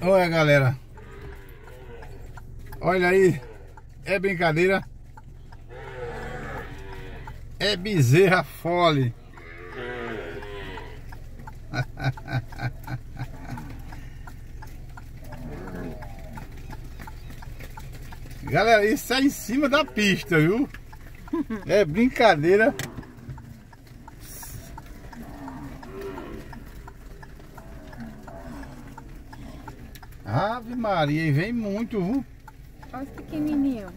Olha galera. Olha aí. É brincadeira. É bezerra fole. Galera, isso é em cima da pista, viu? É brincadeira Ave Maria, e vem muito, viu? Olha os pequenininhos.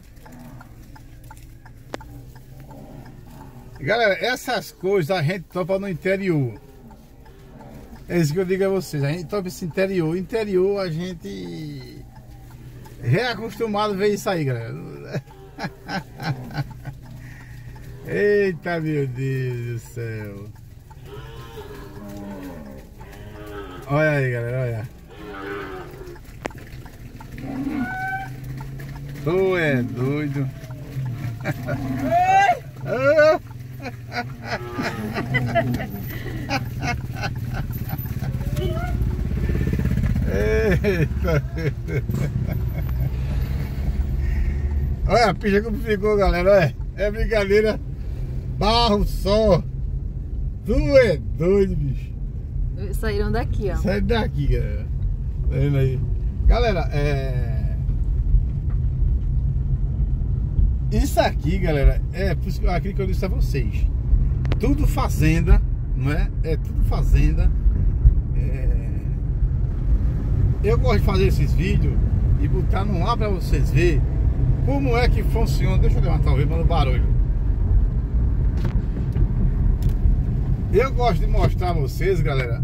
Galera, essas coisas a gente topa no interior. É isso que eu digo a vocês. A gente topa esse interior. Interior a gente é acostumado a ver isso aí, galera. Eita, meu Deus do céu. Olha aí, galera, olha. Tu é doido. Eita. Olha a picha como ficou, galera. Olha. É brincadeira. Barro só. Tu é doido, bicho. Saíram daqui, ó. Saíram daqui, galera. Tá vendo aí? Galera, é. Isso aqui, galera, é aquilo que eu disse a vocês. Tudo fazenda, não é? É tudo fazenda. É... Eu gosto de fazer esses vídeos e botar no ar para vocês verem como é que funciona. Deixa eu levantar o vídeo, mano, barulho. Eu gosto de mostrar a vocês, galera,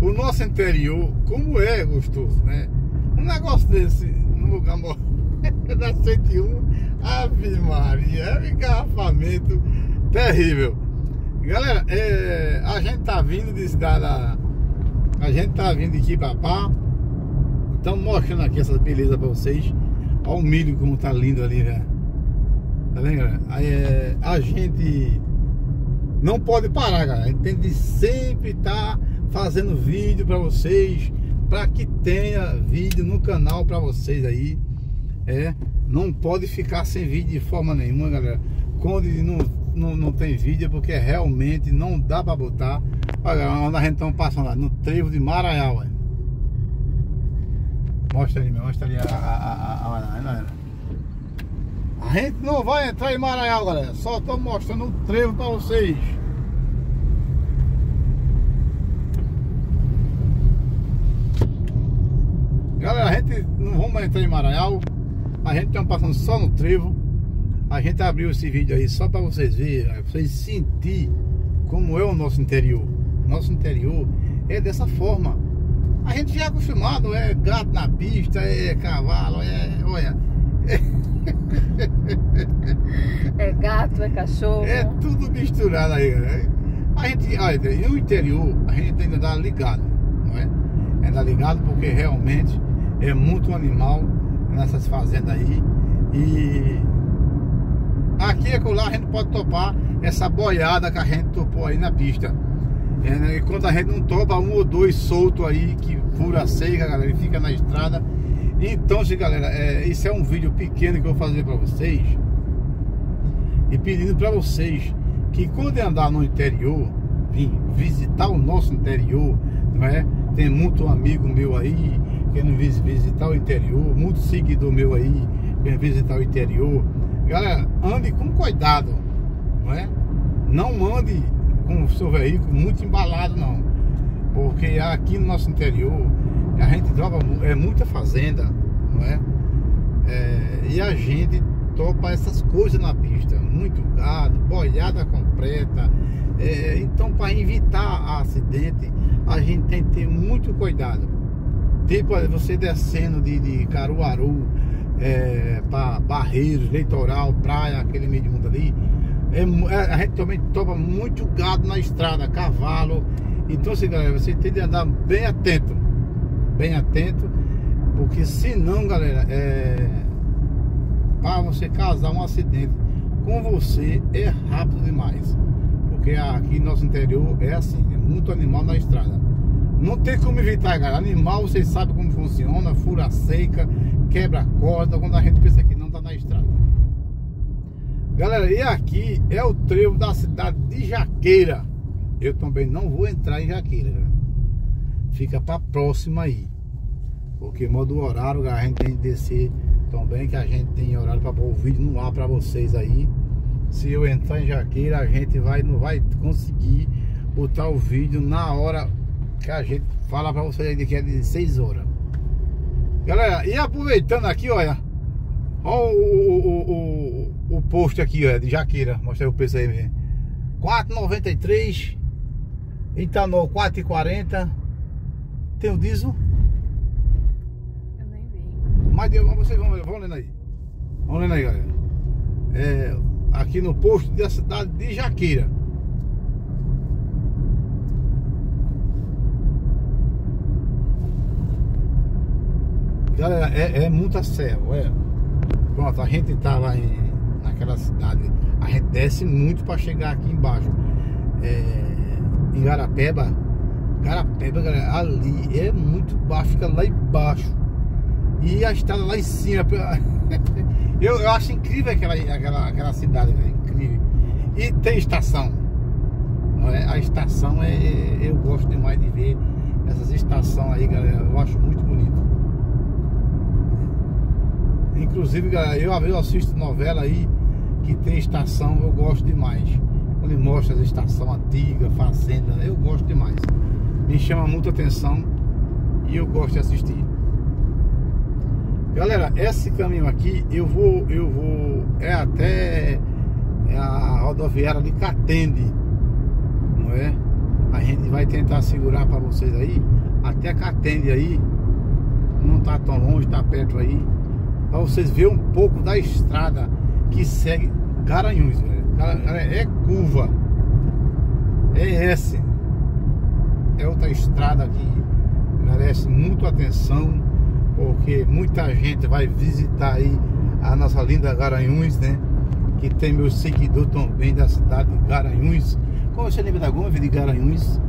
o nosso interior, como é gostoso, né? Um negócio desse no lugar da 101 Ave Maria, é um engarrafamento terrível. Galera, é, a gente tá vindo de da, a gente tá vindo aqui pra pá. Estamos mostrando aqui essas belezas pra vocês. Olha o milho como tá lindo ali, né? Tá vendo, galera? É, a gente não pode parar, galera. A gente tem de sempre estar tá fazendo vídeo pra vocês. Pra que tenha vídeo no canal pra vocês aí. É, não pode ficar sem vídeo de forma nenhuma, galera. Quando não, não, não tem vídeo é porque realmente não dá pra botar. Olha onde a gente tá passando lá, no trevo de Maraial, ué. Mostra ali, mostra ali a, a, a, a, a, a gente não vai entrar em Maraial, galera. Só tô mostrando o trevo pra vocês. Galera, a gente não vamos entrar em Maraial. A gente tá passando só no trevo. A gente abriu esse vídeo aí só para vocês verem, pra vocês sentir como é o nosso interior. Nosso interior é dessa forma. A gente já é acostumado, é gato na pista, é cavalo, é. Olha. É gato, é cachorro. É tudo misturado aí, né? A gente, olha, e o interior, a gente ainda dá ligado, não é? Ainda ligado porque realmente é muito animal nessas fazendas aí. E aqui e lá a gente pode topar essa boiada que a gente topou aí na pista. É, né? A gente não topa um ou dois solto aí que fura seca, galera, e fica na estrada. Então, galera, é, esse é um vídeo pequeno que eu vou fazer para vocês. E pedindo para vocês que quando andar no interior, vir visitar o nosso interior, não é? Tem muito amigo meu aí querendo visitar o interior, muito seguidor meu aí querendo visitar o interior. Galera, ande com cuidado, não é? Não ande com o seu veículo muito embalado, não. Porque aqui no nosso interior a gente droga é muita fazenda, não é? é e a gente topa essas coisas na pista, muito gado, boiada completa. É, então, para evitar acidente, a gente tem que ter muito cuidado. Tipo, você descendo de, de Caruaru é, para Barreiros, Leitoral, Praia, aquele meio de mundo ali. É, é, a gente também topa muito gado na estrada, cavalo. Então, assim, galera, você tem de andar bem atento. Bem atento. Porque senão, galera, é. Para você causar um acidente com você é rápido demais. Porque aqui no nosso interior é assim, é muito animal na estrada. Não tem como evitar, galera. Animal, vocês sabem como funciona, fura seca, quebra corda, quando a gente pensa que não tá na estrada. Galera, e aqui é o trevo da cidade de Jaqueira. Eu também não vou entrar em Jaqueira, galera. Fica pra próxima aí. Porque modo horário a gente tem que descer também, que a gente tem horário para pôr o vídeo no ar para vocês aí. Se eu entrar em Jaqueira, a gente vai, não vai conseguir botar o vídeo na hora que a gente fala para vocês aí que é de 6 horas. Galera, e aproveitando aqui, olha, olha o, o, o, o posto aqui, olha, de Jaqueira, mostra aí o preço aí mesmo. 4,93 Itanol 4,40 Tem o diesel? Eu nem vi. Mas vocês vão, vão lendo aí. Vão lendo aí, galera. É, aqui no posto da cidade de Jaqueira. Galera, é, é muita serra, é. Pronto, a gente tava em, naquela cidade, a gente desce muito para chegar aqui embaixo. É, em Garapeba, Garapeba, galera, ali é muito baixo, fica lá embaixo. E a estrada lá em cima. Eu, eu acho incrível aquela, aquela, aquela cidade, galera, incrível. E tem estação. É? A estação é. Eu gosto demais de ver essas estações aí, galera. Eu acho muito bonito. Inclusive, eu, assisto novela aí que tem estação, eu gosto demais. Quando mostra as estações antigas, fazenda, eu gosto demais. Me chama muita atenção e eu gosto de assistir. Galera, esse caminho aqui eu vou, eu vou, é até a rodoviária de Catende, não é? A gente vai tentar segurar para vocês aí, até Catende aí, não tá tão longe, tá perto aí, para vocês verem um pouco da estrada que segue Garanhuns, galera. É curva, é esse, é outra estrada que merece muito atenção porque muita gente vai visitar aí a nossa linda Garanhuns, né? Que tem meu seguidor também da cidade de Garanhuns. Como você lembra da Goma de Garanhuns?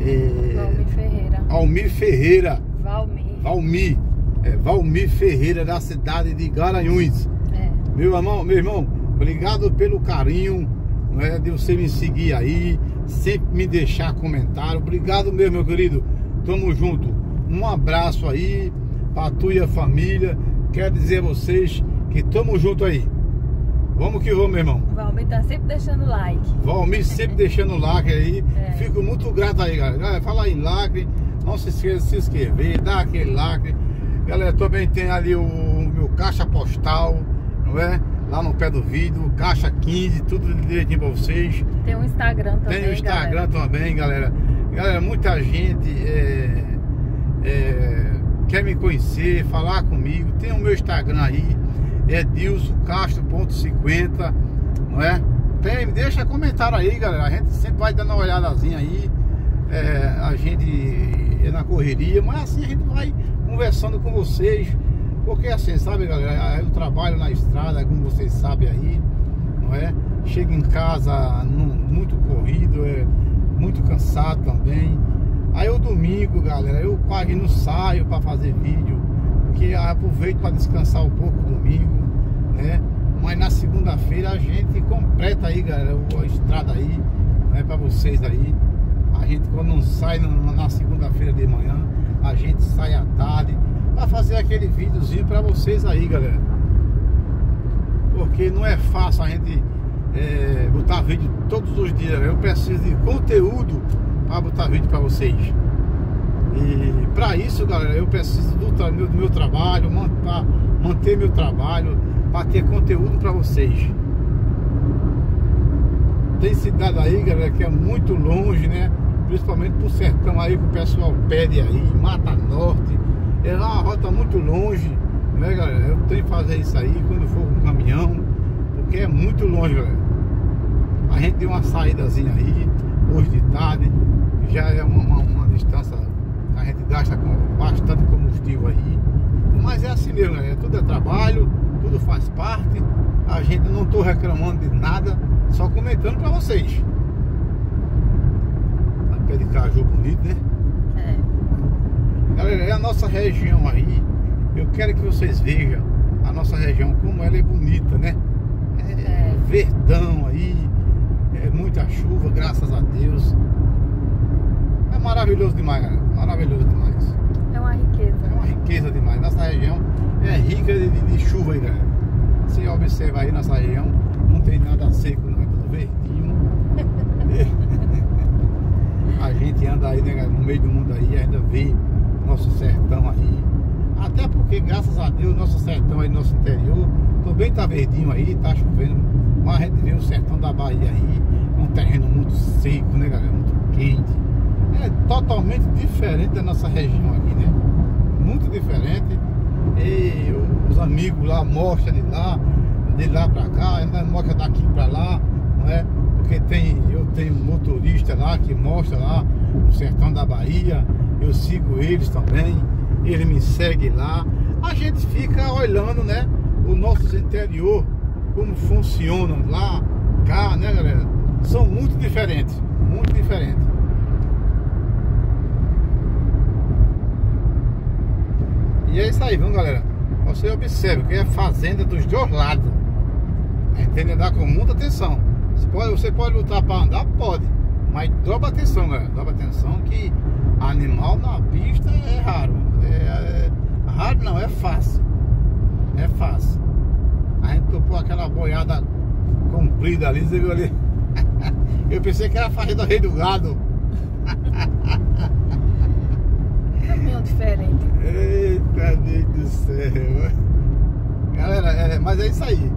É... Valmir Ferreira. Almir Ferreira. Valmir. Valmir. É, Valmir Ferreira da cidade de Garanhuns. É. Meu irmão, meu irmão, obrigado pelo carinho, não é, de você me seguir aí, sempre me deixar comentário. Obrigado mesmo, meu querido. Tamo junto. Um abraço aí para tu e a família. Quero dizer a vocês que tamo junto aí. Vamos que vamos, meu irmão. Valmir tá sempre deixando like. Valmir sempre deixando like aí. É. Fico muito grato aí, galera. Fala aí like. Não se esqueça de se inscrever, dá aquele like. Galera, também tem ali o meu caixa postal, não é? Lá no pé do vídeo, caixa 15, tudo direitinho pra vocês. Tem um Instagram também. Tem o Instagram galera. também, galera. Galera, muita gente é, é, quer me conhecer, falar comigo, tem o meu Instagram aí, é dilsocastro.50, não é? Tem, deixa comentário aí, galera. A gente sempre vai dando uma olhadazinha aí. É, a gente é na correria, mas assim a gente vai conversando com vocês. Porque assim, sabe, galera, eu trabalho na estrada, como vocês sabem aí, não é? Chego em casa muito corrido, é muito cansado também. Aí o domingo, galera, eu quase não saio para fazer vídeo, porque aproveito para descansar um pouco domingo, né? Mas na segunda-feira a gente completa aí, galera, a estrada aí, né, para vocês aí. A gente quando não sai na segunda-feira de manhã, a gente sai à tarde para fazer aquele videozinho para vocês aí, galera. Porque não é fácil a gente é, botar vídeo todos os dias. Eu preciso de conteúdo para botar vídeo para vocês. E para isso, galera, eu preciso do, do, do meu trabalho, para manter meu trabalho, para ter conteúdo para vocês. Tem cidade aí, galera, que é muito longe, né? Principalmente pro sertão aí que o pessoal pede aí, Mata Norte. É uma rota muito longe, né, galera? Eu tenho que fazer isso aí quando for com caminhão, porque é muito longe, galera. A gente deu uma saídazinha aí, hoje de tarde, já é uma, uma, uma distância a gente gasta bastante combustível aí. Mas é assim mesmo, galera. Tudo é trabalho, tudo faz parte. A gente não estou reclamando de nada, só comentando para vocês. Pé de caju bonito, né? É. Galera, é a nossa região aí, eu quero que vocês vejam a nossa região, como ela é bonita, né? É, É. verdão aí, é muita chuva, graças a Deus. É maravilhoso demais, galera. Maravilhoso demais. É uma riqueza. É uma riqueza demais. Nossa região é rica de, de- de chuva aí, galera. Você observa aí nossa região, não tem nada seco, não é tudo verdinho. A gente anda aí, né, no meio do mundo aí, ainda vê nosso sertão aí. Até porque, graças a Deus, nosso sertão aí, nosso interior, também tá verdinho aí, tá chovendo. Mas a gente vê o sertão da Bahia aí, um terreno muito seco, né, galera? Muito quente. É totalmente diferente da nossa região aqui, né? Muito diferente. E os amigos lá mostram de lá, de lá pra cá, ainda mostra daqui pra lá, não é? Porque tem, eu tenho um motorista lá que mostra lá o sertão da Bahia, eu sigo eles também, ele me segue lá. A gente fica olhando, né? O nosso interior, como funcionam lá, cá, né, galera? São muito diferentes, muito diferentes. E é isso aí, viu, galera? Você observa que é fazenda dos dois lados. A gente tem que andar com muita atenção. Você pode, você pode lutar para andar? Pode. Mas dobra atenção, galera. Dobra atenção que animal na pista é raro. É, é- raro não, é fácil. É fácil. A gente topou aquela boiada comprida ali, você viu ali? Eu pensei que era a fazenda Rei do Gado. Caminhão diferente. Eita Deus do céu. Galera, é, mas é isso aí.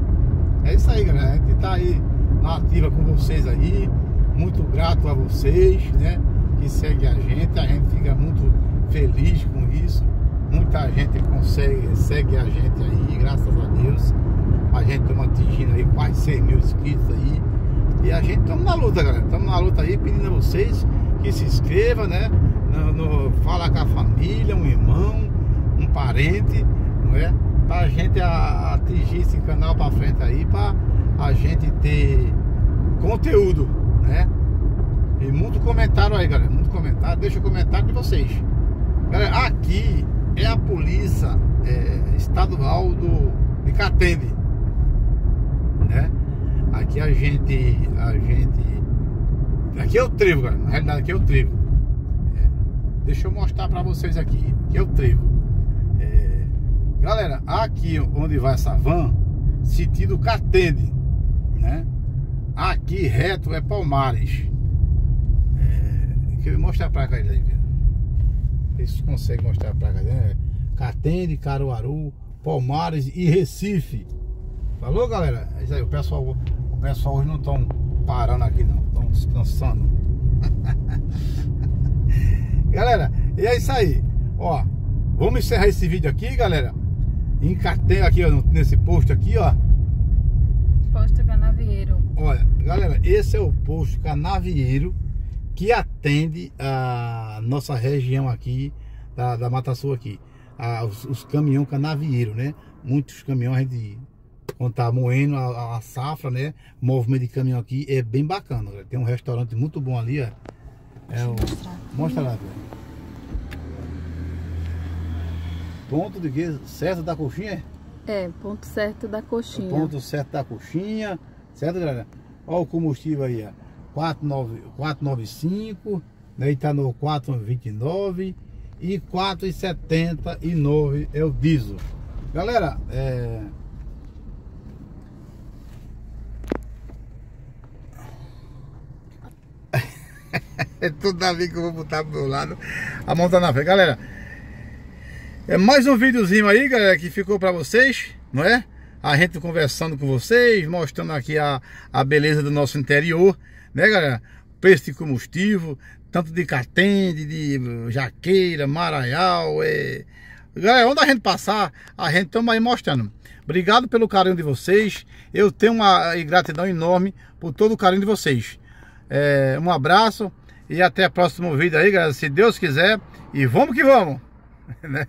É isso aí, galera. A gente tá aí na ativa com vocês aí. Muito grato a vocês, né? Que segue a gente. A gente fica muito feliz com isso. Muita gente consegue, segue a gente aí, graças a Deus. A gente estamos atingindo aí quase 100 mil inscritos aí. E a gente estamos na luta, galera. Estamos na luta aí, pedindo a vocês que se inscrevam, né? No, no- fala com a família, um irmão, um parente, não é? Pra gente a- atingir esse canal pra frente aí, pra a gente ter conteúdo, né? E muito comentário aí, galera. Muito comentário. Deixa o comentário de vocês. Galera, aqui é a polícia é, estadual do, de Catende, né? Aqui a gente, a gente, aqui é o trevo, galera. Na realidade aqui é o trevo. É, deixa eu mostrar pra vocês aqui. Aqui é o trevo. É, galera, aqui onde vai essa van, sentido Catende, né? Aqui reto é Palmares. É, eu mostrar pra cá aí. Eles conseguem mostrar pra cá, né? Catende, Caruaru, Palmares e Recife. Falou, galera? É isso aí, o pessoal, o pessoal hoje não estão parando aqui não, estão descansando. galera, e é isso aí. Ó, vamos encerrar esse vídeo aqui, galera. Em Catende, aqui, ó, nesse posto aqui, ó. Canavieiro. Olha, galera, esse é o posto canavieiro que atende a nossa região aqui da, da Mata Sul aqui. A- os, os caminhões canavieiros, né? Muitos caminhões a gente, quando tá moendo a, a safra, né? Movimento de caminhão aqui é bem bacana. galera. Tem um restaurante muito bom ali, ó. É o... Mostra lá, velho. Ponto de que? Certo da coxinha? É, ponto certo da coxinha. O ponto certo da coxinha, certo, galera? Olha o combustível aí, ó. 49 495, daí tá no 429 e 4,79 é o diesel. Galera, é. é tudo ali que eu vou botar pro meu lado. A mão tá na frente. Galera, é mais um videozinho aí, galera, que ficou pra vocês, não é? A gente conversando com vocês, mostrando aqui a, a beleza do nosso interior, né, galera? Preço de combustível, tanto de Catende, de Jaqueira, Maraial, é... Galera, onde a gente passar, a gente estamos aí mostrando. Obrigado pelo carinho de vocês. Eu tenho uma gratidão enorme por todo o carinho de vocês. É, um abraço e até o próximo vídeo aí, galera. Se Deus quiser. E vamos que vamos! né?